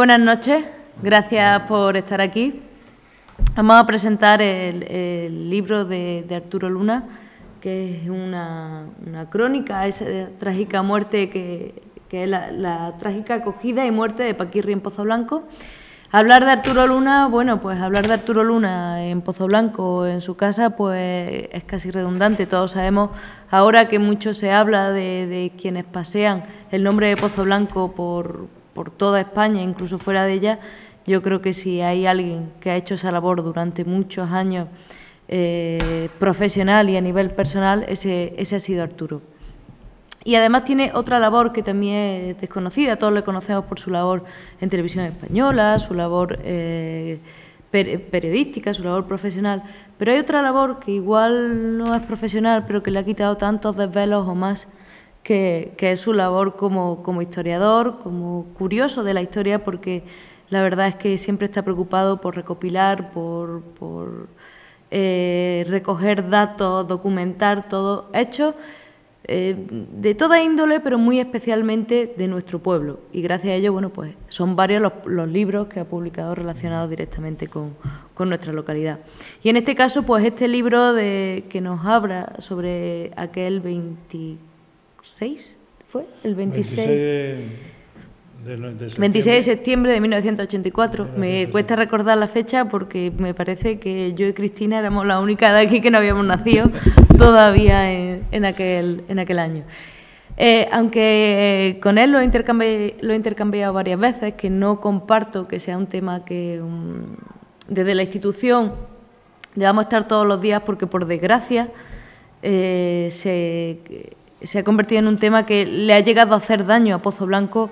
Buenas noches, gracias por estar aquí. Vamos a presentar el, libro de, Arturo Luna, que es una, crónica, esa trágica muerte que, es la, trágica acogida y muerte de Paquirri en Pozo Blanco. Hablar de Arturo Luna, bueno, pues hablar de Arturo Luna en Pozo Blanco, en su casa, pues es casi redundante. Todos sabemos ahora que mucho se habla de, de quienes pasean el nombre de Pozo Blanco por, por toda España, incluso fuera de ella, yo creo que si hay alguien que ha hecho esa labor durante muchos años eh, profesional y a nivel personal, ese, ese ha sido Arturo. Y además tiene otra labor que también es desconocida, todos le conocemos por su labor en televisión española, su labor eh, periodística, su labor profesional, pero hay otra labor que igual no es profesional, pero que le ha quitado tantos desvelos o más que, es su labor como, historiador, como curioso de la historia, porque la verdad es que siempre está preocupado por recopilar, por, eh, recoger datos, documentar todo hecho eh, de toda índole, pero muy especialmente de nuestro pueblo. Y gracias a ello, bueno, pues son varios los, libros que ha publicado relacionados directamente con, nuestra localidad. Y en este caso, pues este libro de, que nos habla sobre aquel 24 6, ¿fue? El 26. 26 de, septiembre de 1984. Me cuesta recordar la fecha porque me parece que yo y Cristina éramos la única de aquí que no habíamos nacido todavía en, aquel, en aquel año. Eh, aunque con él lo he, intercambiado, lo he intercambiado varias veces, que no comparto que sea un tema que desde la institución debamos estar todos los días porque por desgracia eh, se se ha convertido en un tema que le ha llegado a hacer daño a Pozo Blanco,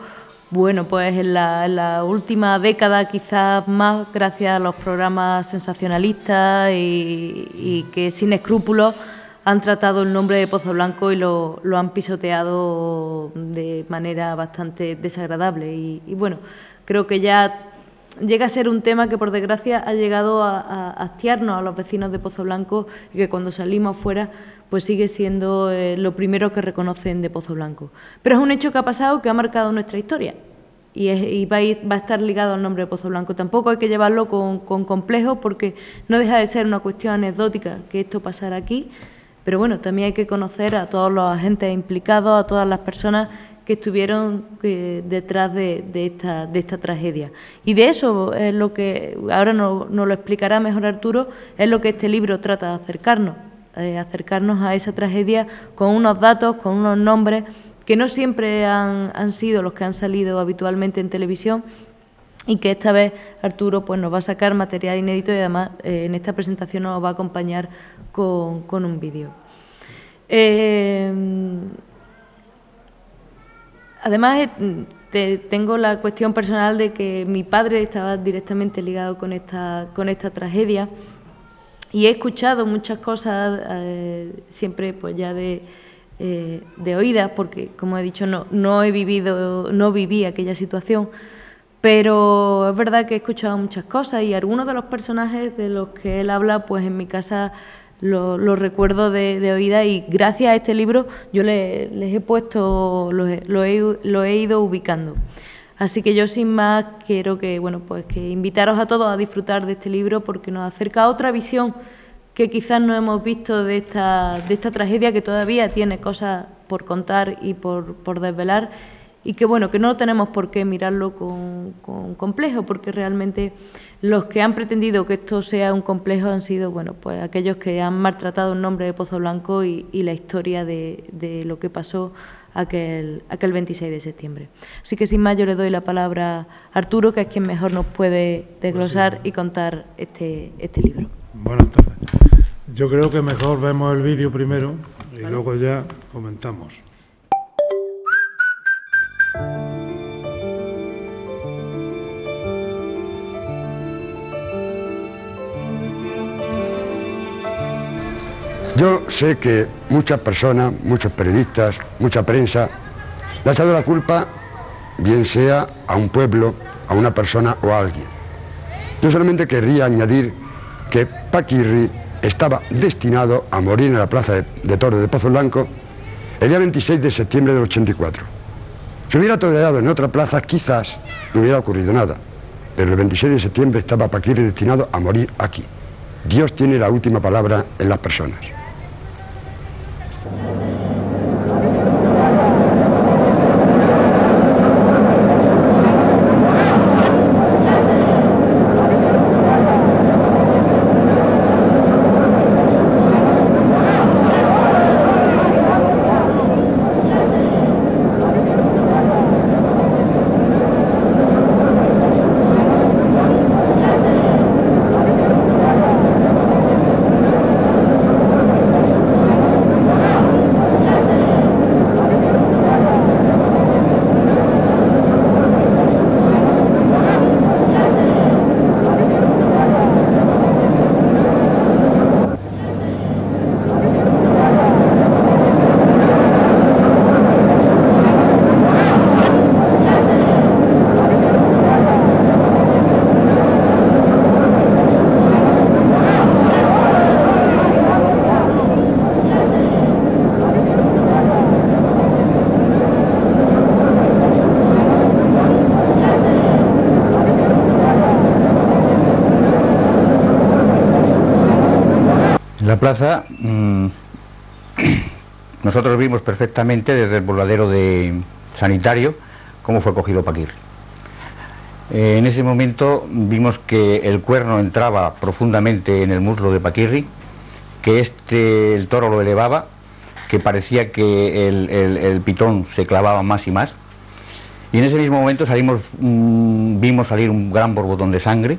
bueno, pues en la, última década quizás más gracias a los programas sensacionalistas y, que sin escrúpulos han tratado el nombre de Pozo Blanco y lo, han pisoteado de manera bastante desagradable. Y, bueno, creo que ya llega a ser un tema que por desgracia ha llegado a, a hastiarnos a los vecinos de Pozo Blanco y que cuando salimos fuera pues sigue siendo eh, lo primero que reconocen de Pozo Blanco. Pero es un hecho que ha pasado que ha marcado nuestra historia y, va, a estar ligado al nombre de Pozo Blanco. Tampoco hay que llevarlo con, con complejo porque no deja de ser una cuestión anecdótica que esto pasara aquí, pero bueno, también hay que conocer a todos los agentes implicados, a todas las personas que estuvieron eh, detrás de, esta, tragedia. Y de eso es lo que, ahora nos no lo explicará mejor Arturo, es lo que este libro trata de acercarnos. Eh, acercarnos a esa tragedia con unos datos, con unos nombres que no siempre han, sido los que han salido habitualmente en televisión y que esta vez Arturo pues nos va a sacar material inédito y además eh, en esta presentación nos va a acompañar con, un vídeo. Además, tengo la cuestión personal de que mi padre estaba directamente ligado con esta, con esta tragedia. Y he escuchado muchas cosas eh, siempre pues ya de, eh, de oídas porque como he dicho no, no he vivido no viví aquella situación. Pero es verdad que he escuchado muchas cosas y algunos de los personajes de los que él habla pues en mi casa los lo recuerdo de, de oídas y gracias a este libro yo les he puesto lo he, lo he ido ubicando. Así que yo sin más quiero que, bueno, pues que invitaros a todos a disfrutar de este libro porque nos acerca a otra visión que quizás no hemos visto de esta, de esta tragedia que todavía tiene cosas por contar y por, por desvelar y que bueno, que no tenemos por qué mirarlo con, complejo, porque realmente los que han pretendido que esto sea un complejo han sido bueno, pues aquellos que han maltratado el nombre de Pozo Blanco y, la historia de, de lo que pasó aquel, aquel 26 de septiembre. Así que sin más yo le doy la palabra a Arturo, que es quien mejor nos puede desglosar pues y contar este, este libro. Buenas tardes. Yo creo que mejor vemos el vídeo primero y luego ya comentamos. Yo sé que muchas personas, muchos periodistas, mucha prensa, le ha echado la culpa, bien sea a un pueblo, a una persona o a alguien. Yo solamente querría añadir que Paquirri estaba destinado a morir en la plaza de, de Toros de Pozo Blanco el día 26 de septiembre del 84. Si hubiera toreado en otra plaza, quizás no hubiera ocurrido nada. Pero el 26 de septiembre estaba Paquirri destinado a morir aquí. Dios tiene la última palabra en las personas. La plaza mm, nosotros vimos perfectamente desde el voladero de sanitario cómo fue cogido Paquir. Eh, en ese momento vimos que el cuerno entraba profundamente en el muslo de Paquirri, que este, el toro lo elevaba, que parecía que el, el pitón se clavaba más y más. Y en ese mismo momento salimos, mm, vimos salir un gran borbotón de sangre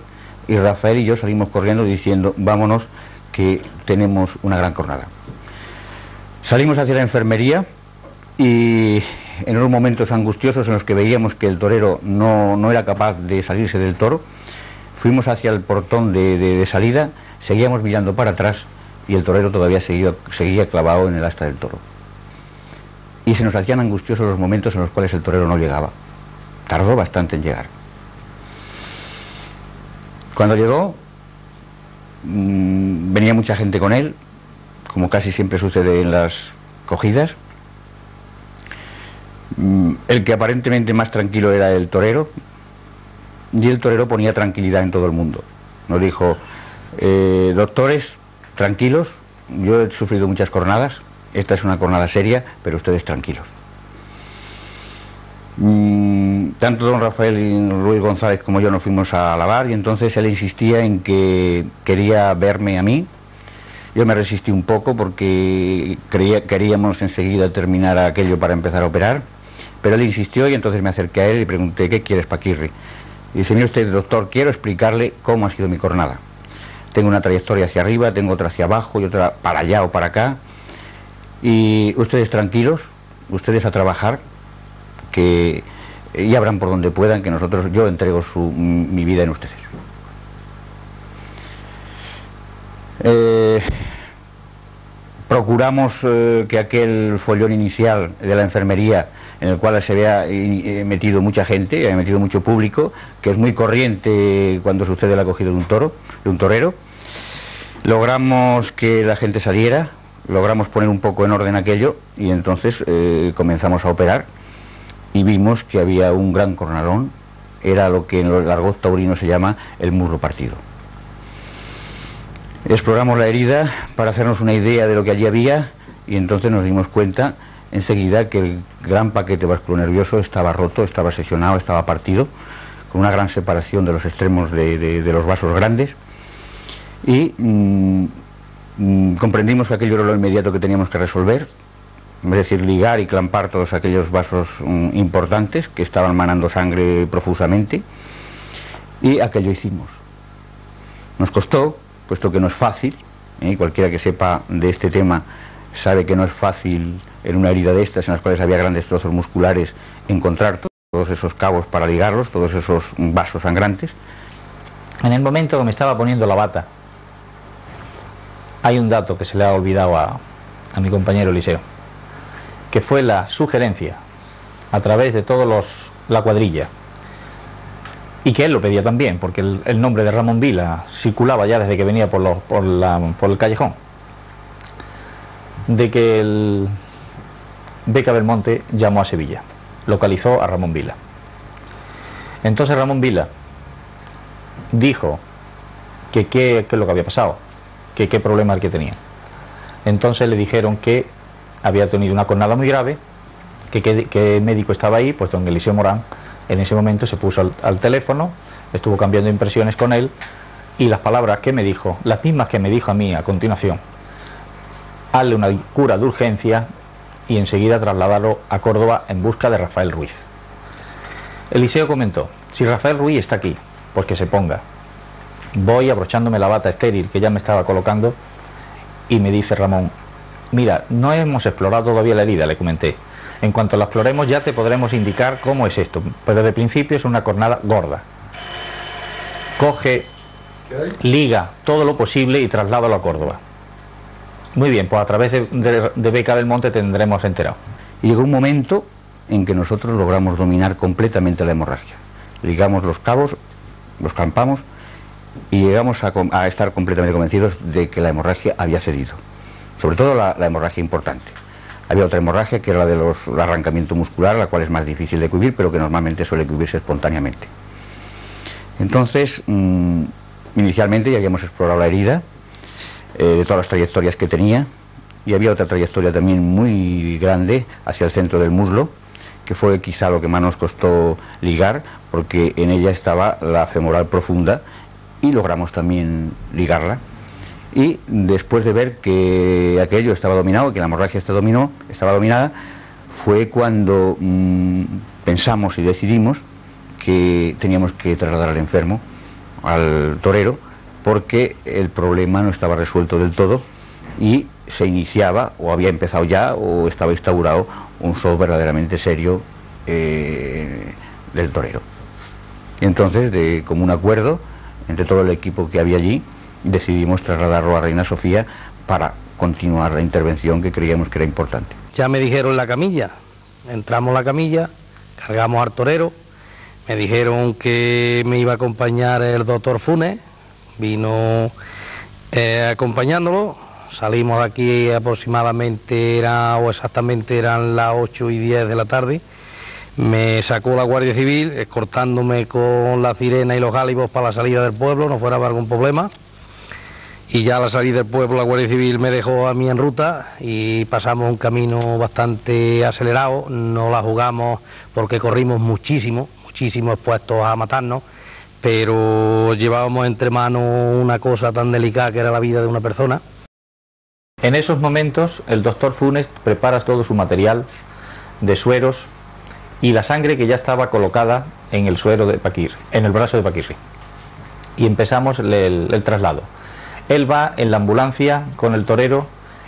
y Rafael y yo salimos corriendo diciendo, vámonos, que tenemos una gran jornada. Salimos hacia la enfermería y en unos momentos angustiosos en los que veíamos que el torero no, no era capaz de salirse del toro, fuimos hacia el portón de, de, salida, seguíamos mirando para atrás y el torero todavía seguía, seguía clavado en el asta del toro. Y se nos hacían angustiosos los momentos en los cuales el torero no llegaba. Tardó bastante en llegar. Cuando llegó, venía mucha gente con él, como casi siempre sucede en las cogidas. Mm, el que aparentemente más tranquilo era el torero, y el torero ponía tranquilidad en todo el mundo. Nos dijo, eh, doctores, tranquilos, yo he sufrido muchas jornadas, esta es una jornada seria, pero ustedes tranquilos. Mm, tanto don Rafael y Luis González como yo nos fuimos a lavar y entonces él insistía en que quería verme a mí. Yo me resistí un poco porque queríamos enseguida terminar aquello para empezar a operar, pero él insistió y entonces me acerqué a él y pregunté, ¿qué quieres, Paquirri? Y dice, mire usted, doctor, quiero explicarle cómo ha sido mi jornada. Tengo una trayectoria hacia arriba, tengo otra hacia abajo y otra para allá o para acá. Y ustedes tranquilos, ustedes a trabajar, que y abran por donde puedan, que nosotros, yo entrego su, mi vida en ustedes. Eh, procuramos eh, que aquel follón inicial de la enfermería, en el cual se había eh, metido mucha gente, había metido mucho público, que es muy corriente cuando sucede la acogida de un toro, de un torero, logramos que la gente saliera, logramos poner un poco en orden aquello y entonces eh, comenzamos a operar y vimos que había un gran cornalón, era lo que en el argot taurino se llama el muslo partido. Exploramos la herida para hacernos una idea de lo que allí había y entonces nos dimos cuenta enseguida que el gran paquete vasculonervioso estaba roto, estaba seccionado, estaba partido, con una gran separación de los extremos de, de, los vasos grandes. Y mmm, mmm, comprendimos que aquello era lo inmediato que teníamos que resolver, es decir, ligar y clampar todos aquellos vasos um, importantes que estaban manando sangre profusamente, y aquello hicimos. Nos costó, puesto que no es fácil, ¿eh? cualquiera que sepa de este tema sabe que no es fácil en una herida de estas, en las cuales había grandes trozos musculares, encontrar todos esos cabos para ligarlos, todos esos vasos sangrantes. En el momento que me estaba poniendo la bata, hay un dato que se le ha olvidado a, a mi compañero Eliseo que fue la sugerencia a través de todos los la cuadrilla y que él lo pedía también porque el, nombre de Ramón Vila circulaba ya desde que venía por, los, por, la, por el callejón de que el Beca Belmonte llamó a Sevilla localizó a Ramón Vila. Entonces Ramón Vila dijo que qué es lo que había pasado, que qué problema el que tenía. Entonces le dijeron que había tenido una cornada muy grave, que médico estaba ahí, pues don Eliseo Morán en ese momento se puso al, teléfono, estuvo cambiando impresiones con él y las palabras que me dijo, las mismas que me dijo a mí a continuación, hazle una cura de urgencia y enseguida trasladarlo a Córdoba en busca de Rafael Ruiz. Eliseo comentó, si Rafael Ruiz está aquí, pues que se ponga. Voy abrochándome la bata estéril que ya me estaba colocando y me dice Ramón, mira, no hemos explorado todavía la herida, le comenté. En cuanto la exploremos ya te podremos indicar cómo es esto, pero desde el principio es una cornada gorda. Coge, liga todo lo posible y trasládalo a Córdoba. Muy bien, pues a través de, Beca del Monte tendremos enterado. Y llegó un momento en que nosotros logramos dominar completamente la hemorragia. Ligamos los cabos, los campamos y llegamos a, estar completamente convencidos de que la hemorragia había cedido. Sobre todo la, hemorragia importante. Había otra hemorragia que era la del arrancamiento muscular, la cual es más difícil de cubrir, pero que normalmente suele cubrirse espontáneamente. Entonces, mm, inicialmente ya habíamos explorado la herida, eh, de todas las trayectorias que tenía, y había otra trayectoria también muy grande hacia el centro del muslo, que fue quizá lo que más nos costó ligar, porque en ella estaba la femoral profunda y logramos también ligarla. Y después de ver que aquello estaba dominado, que la hemorragia dominó, estaba dominada, fue cuando mm, pensamos y decidimos que teníamos que trasladar al enfermo, al torero, porque el problema no estaba resuelto del todo y se iniciaba, o había empezado ya, o estaba instaurado un show verdaderamente serio eh, del torero. Y entonces, de común acuerdo, entre todo el equipo que había allí, decidimos trasladarlo a Reina Sofía para continuar la intervención que creíamos que era importante. Ya me dijeron la camilla, entramos la camilla, cargamos al torero, me dijeron que me iba a acompañar el doctor Funes, vino eh, acompañándolo, salimos de aquí aproximadamente, era, o exactamente eran las 8 y 10 de la tarde, me sacó la Guardia Civil, escortándome con la sirena y los gálibos para la salida del pueblo, no fuera algún problema. Y ya la salida del pueblo la Guardia Civil me dejó a mí en ruta y pasamos un camino bastante acelerado, no la jugamos porque corrimos muchísimo, muchísimo expuestos a matarnos pero llevábamos entre manos una cosa tan delicada que era la vida de una persona. En esos momentos el doctor Funes prepara todo su material de sueros y la sangre que ya estaba colocada en el suero de Paquir, en el brazo de Paquirri. Y empezamos el, traslado. Él va en la ambulancia con el torero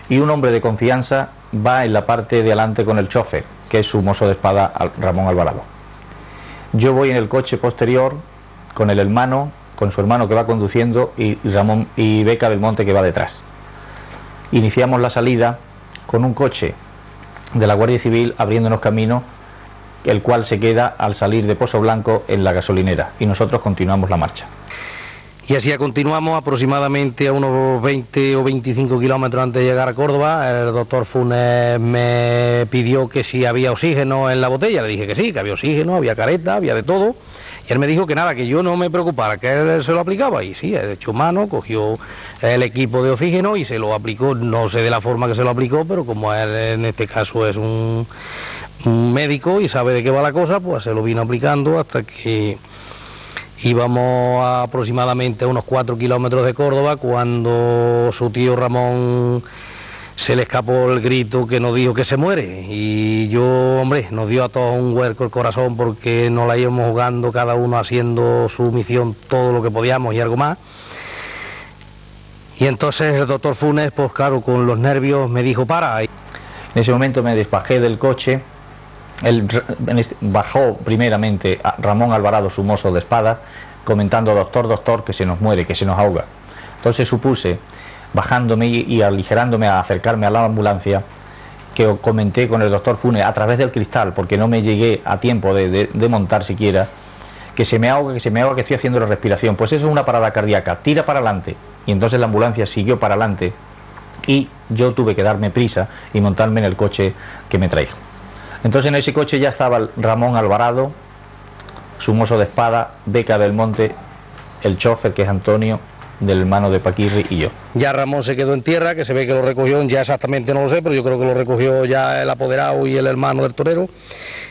y un hombre de confianza va en la parte de adelante con el chofer, que es su mozo de espada Ramón Alvarado. Yo voy en el coche posterior con el hermano, con su hermano que va conduciendo y Ramón y Beca Belmonte que va detrás. Iniciamos la salida con un coche de la Guardia Civil abriéndonos camino, el cual se queda al salir de Pozo Blanco en la gasolinera y nosotros continuamos la marcha. Y así continuamos aproximadamente a unos 20 o 25 kilómetros antes de llegar a Córdoba. El doctor Funes me pidió que si había oxígeno en la botella. Le dije que sí, que había oxígeno, había careta, había de todo. Y él me dijo que nada, que yo no me preocupara, que él se lo aplicaba. Y sí, de hecho mano, cogió el equipo de oxígeno y se lo aplicó, no sé de la forma que se lo aplicó, pero como él en este caso es un, médico y sabe de qué va la cosa, pues se lo vino aplicando hasta que íbamos aproximadamente a unos cuatro kilómetros de Córdoba cuando su tío Ramón se le escapó el grito que nos dijo que se muere. Y yo, hombre, nos dio a todos un huerco el corazón porque nos la íbamos jugando, cada uno haciendo su misión todo lo que podíamos y algo más. Y entonces el doctor Funes, pues claro, con los nervios me dijo para. En ese momento me despajé del coche. Él este, bajó primeramente a Ramón Alvarado, su mozo de espada, comentando, doctor, doctor, que se nos muere, que se nos ahoga. Entonces supuse bajándome y, aligerándome a acercarme a la ambulancia, que comenté con el doctor Funes a través del cristal, porque no me llegué a tiempo de, montar siquiera, que se me ahoga, que se me ahoga, que estoy haciendo la respiración. Pues eso es una parada cardíaca, tira para adelante. Y entonces la ambulancia siguió para adelante y yo tuve que darme prisa y montarme en el coche que me trajo. Entonces en ese coche ya estaba Ramón Alvarado, su mozo de espada, Beca del Monte, el chofer que es Antonio, del hermano de Paquirri y yo. Ya Ramón se quedó en tierra, que se ve que lo recogió, ya exactamente no lo sé, pero yo creo que lo recogió ya el apoderado y el hermano del torero.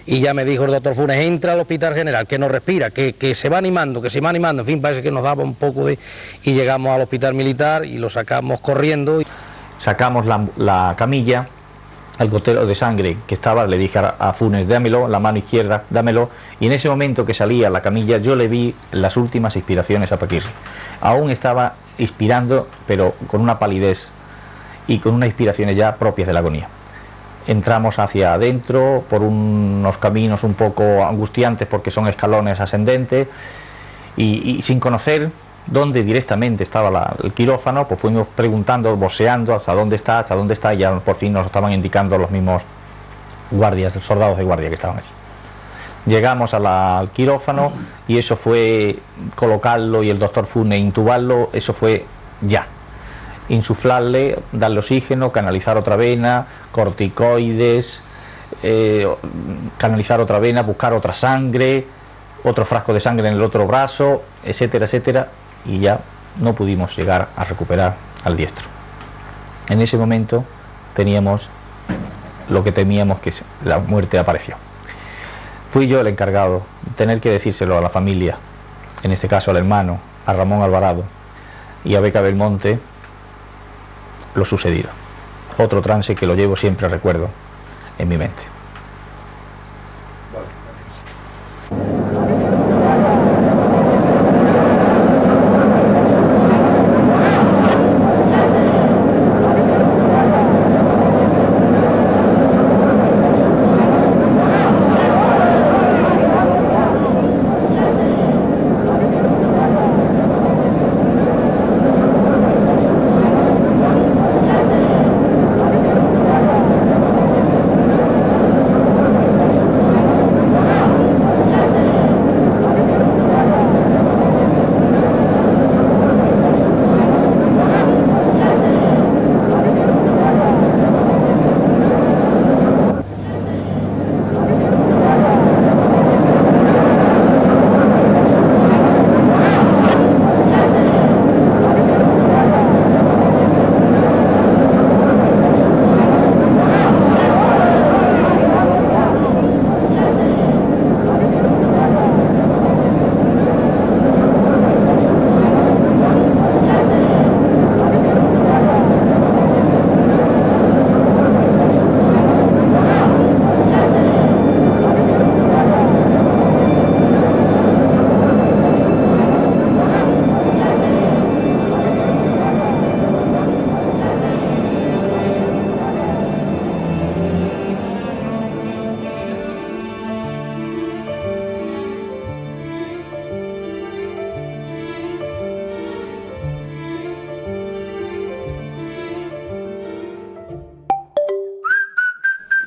Y ya me dijo el doctor Funes, entra al hospital general, que no respira, que, que se va animando, que se va animando. En fin, parece que nos daba un poco de... Y llegamos al hospital militar y lo sacamos corriendo. Sacamos la, la camilla, el gotero de sangre que estaba, le dije a, Funes, dámelo, la mano izquierda, dámelo. Y en ese momento que salía la camilla, yo le vi las últimas inspiraciones a Paquirri. Aún estaba inspirando, pero con una palidez y con unas inspiraciones ya propias de la agonía. Entramos hacia adentro por unos caminos un poco angustiantes porque son escalones ascendentes y sin conocer dónde directamente estaba la- el quirófano, pues fuimos preguntando, boceando hasta dónde está, hasta dónde está y ya por fin nos estaban indicando los mismos guardias, soldados de guardia que estaban allí. Llegamos al quirófano y eso fue colocarlo y el doctor Fune intubarlo, eso fue ya. Insuflarle, darle oxígeno, canalizar otra vena, corticoides, eh, canalizar otra vena, buscar otra sangre, otro frasco de sangre en el otro brazo, etcétera, etcétera, y ya no pudimos llegar a recuperar al diestro. En ese momento teníamos lo que temíamos que la muerte apareció. Fui yo el encargado, de tener que decírselo a la familia, en este caso al hermano, a Ramón Alvarado y a Beca Belmonte, lo sucedido. Otro trance que lo llevo siempre recuerdo en mi mente.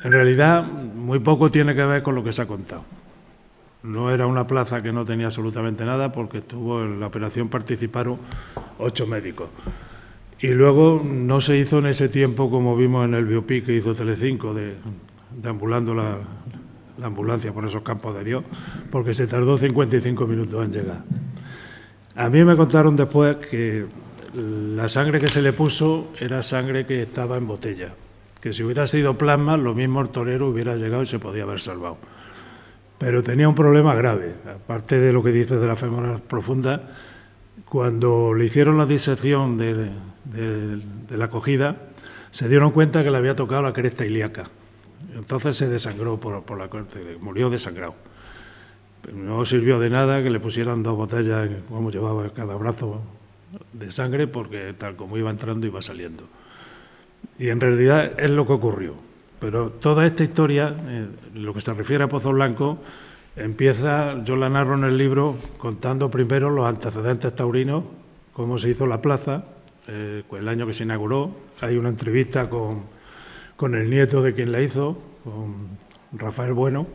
En realidad, muy poco tiene que ver con lo que se ha contado. No era una plaza que no tenía absolutamente nada porque estuvo en la operación participaron ocho médicos. Y luego no se hizo en ese tiempo como vimos en el biopic que hizo Telecinco de, de ambulando la, la ambulancia por esos campos de Dios, porque se tardó 55 minutos en llegar. A mí me contaron después que la sangre que se le puso era sangre que estaba en botella, que si hubiera sido plasma, lo mismo el torero hubiera llegado y se podía haber salvado. Pero tenía un problema grave, aparte de lo que dices de la femoral profunda, cuando le hicieron la disección de, la acogida, se dieron cuenta que le había tocado la cresta ilíaca. Entonces se desangró por, por la corte, murió desangrado. No sirvió de nada que le pusieran dos botellas, como llevaba cada brazo de sangre, porque tal como iba entrando iba saliendo. Y en realidad es lo que ocurrió. Pero toda esta historia, eh, lo que se refiere a Pozo Blanco, empieza, yo la narro en el libro, contando primero los antecedentes taurinos, cómo se hizo la plaza, eh, el año que se inauguró. Hay una entrevista con, con el nieto de quien la hizo, con Rafael Bueno,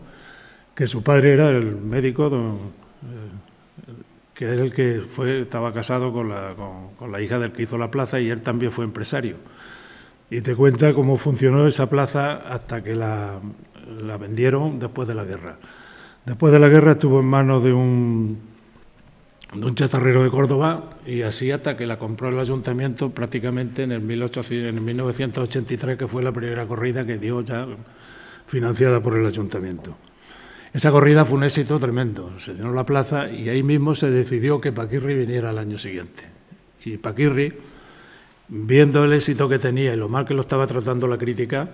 que su padre era el médico, don, eh, que era el que fue, estaba casado con la, con, con la hija del que hizo la plaza y él también fue empresario. Y te cuenta cómo funcionó esa plaza hasta que la, vendieron después de la guerra. Después de la guerra estuvo en manos de un, de chatarrero de Córdoba y así hasta que la compró el ayuntamiento prácticamente en el, 1800, en el 1983, que fue la primera corrida que dio ya financiada por el ayuntamiento. Esa corrida fue un éxito tremendo, se llenó la plaza y ahí mismo se decidió que Paquirri viniera al año siguiente. Y Paquirri, viendo el éxito que tenía y lo mal que lo estaba tratando la crítica,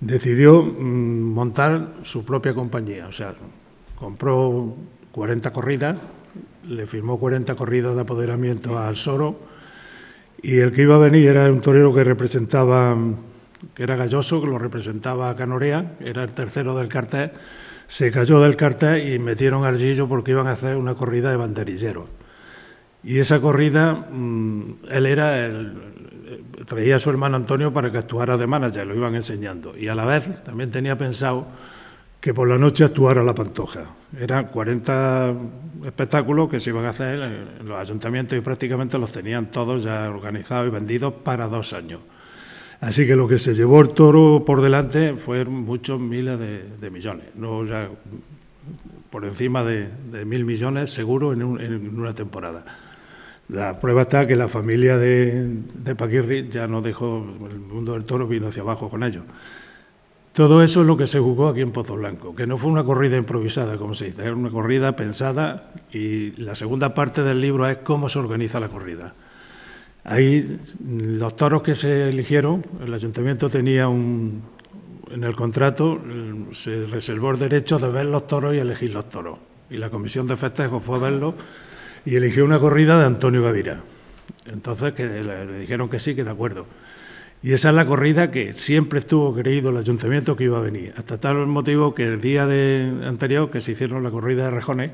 decidió mm, montar su propia compañía. O sea, compró 40 corridas, le firmó 40 corridas de apoderamiento al Soro y el que iba a venir era un torero que representaba, que era Galloso, que lo representaba a Canorea, era el tercero del cartel se cayó del cartel y metieron al Gillo porque iban a hacer una corrida de banderilleros. Y esa corrida, mm, él era, el, traía a su hermano Antonio para que actuara de manager, lo iban enseñando. Y a la vez también tenía pensado que por la noche actuara la Pantoja. Eran 40 espectáculos que se iban a hacer en los ayuntamientos y prácticamente los tenían todos ya organizados y vendidos para dos años. Así que lo que se llevó el toro por delante fueron muchos miles de, millones, no ya por encima de, mil millones seguro en, una temporada. La prueba está que la familia de, de Paquirri ya no dejó, el mundo del toro vino hacia abajo con ellos. Todo eso es lo que se jugó aquí en Pozo Blanco, que no fue una corrida improvisada, como se dice, era una corrida pensada y la segunda parte del libro es cómo se organiza la corrida. Ahí los toros que se eligieron, el ayuntamiento tenía un, en el contrato, se reservó el derecho de ver los toros y elegir los toros. Y la comisión de festejos fue a verlos y eligió una corrida de Antonio Gavira. Entonces que le, dijeron que sí, que de acuerdo. Y esa es la corrida que siempre estuvo creído el ayuntamiento que iba a venir. Hasta tal motivo que el día de, anterior que se hicieron la corrida de Rejones,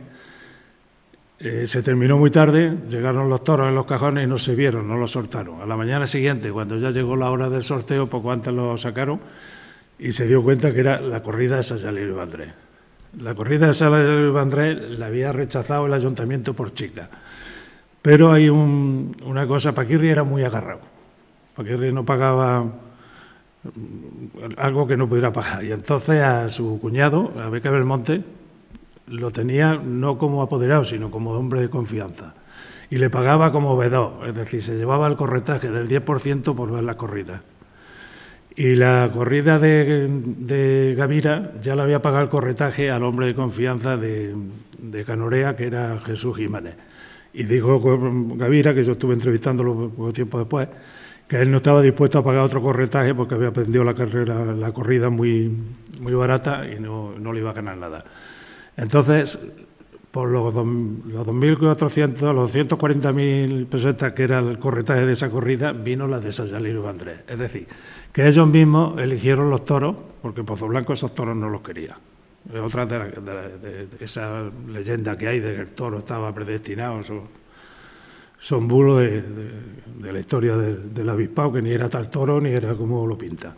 eh, se terminó muy tarde, llegaron los toros en los cajones y no se vieron, no los soltaron. A la mañana siguiente, cuando ya llegó la hora del sorteo, poco antes lo sacaron y se dio cuenta que era la corrida de Sayalero y Vandrés. La corrida de Sayalero y Vandrés la había rechazado el ayuntamiento por chica. Pero hay una cosa, Paquirri era muy agarrado. Paquirri no pagaba mm, algo que no pudiera pagar. Y entonces a su cuñado, a Beca Belmonte, lo tenía no como apoderado, sino como hombre de confianza. Y le pagaba como vedor, es decir, se llevaba el corretaje del 10% por ver la corrida. Y la corrida de, Gavira ya le había pagado el corretaje al hombre de confianza de, de Canorea, que era Jesús Jiménez. Y dijo Gavira, que yo estuve entrevistándolo poco tiempo después, que él no estaba dispuesto a pagar otro corretaje porque había aprendido la carrera, la corrida muy, muy barata y no, no le iba a ganar nada. Entonces, por los, los 2.400, los 240.000 pesetas que era el corretaje de esa corrida, vino la de Sayalino Andrés. Es decir, que ellos mismos eligieron los toros, porque Pozo Blanco esos toros no los quería. Es otra de, esa leyenda que hay de que el toro estaba predestinado. Son, bulos de, la historia del, avispado, que ni era tal toro ni era como lo pinta.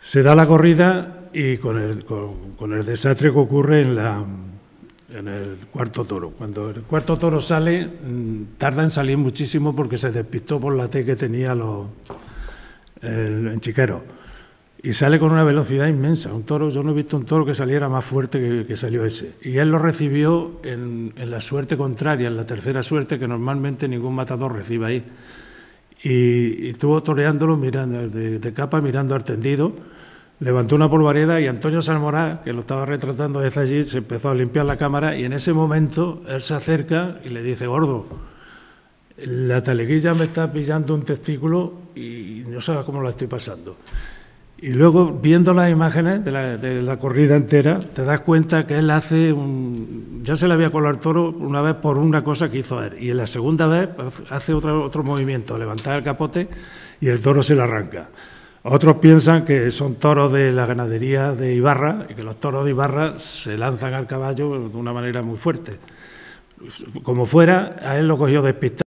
Se da la corrida y con el, con, el desastre que ocurre en, la, en el cuarto toro. Cuando el cuarto toro sale, mm, tarda en salir muchísimo porque se despistó por la T que tenía el enchiquero. Y sale con una velocidad inmensa. Un toro, yo no he visto un toro que saliera más fuerte que, salió ese. Y él lo recibió en, la suerte contraria, en la tercera suerte que normalmente ningún matador recibe ahí. Y, estuvo toreándolo mirando, de, de capa, mirando al tendido levantó una polvareda y Antonio Salmorá, que lo estaba retratando desde allí, se empezó a limpiar la cámara y en ese momento él se acerca y le dice, gordo, la taleguilla me está pillando un testículo y no sabes cómo la estoy pasando. Y luego, viendo las imágenes de la, corrida entera, te das cuenta que él hace un... Ya se le había colado el toro una vez por una cosa que hizo él. Y en la segunda vez hace otro, otro movimiento, levantar el capote y el toro se le arranca. Otros piensan que son toros de la ganadería de Ibarra y que los toros de Ibarra se lanzan al caballo de una manera muy fuerte. Como fuera, a él lo cogió despistado.